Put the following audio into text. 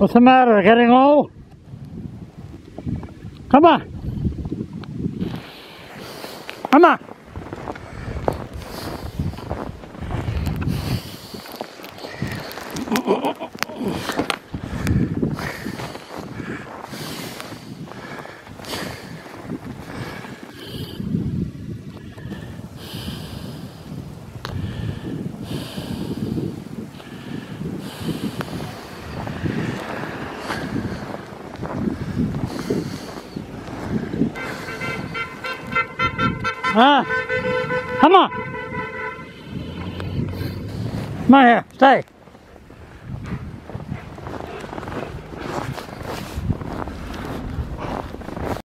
What's the matter? Getting old? Come on. Come on. Huh? Come on. Come on here. Stay.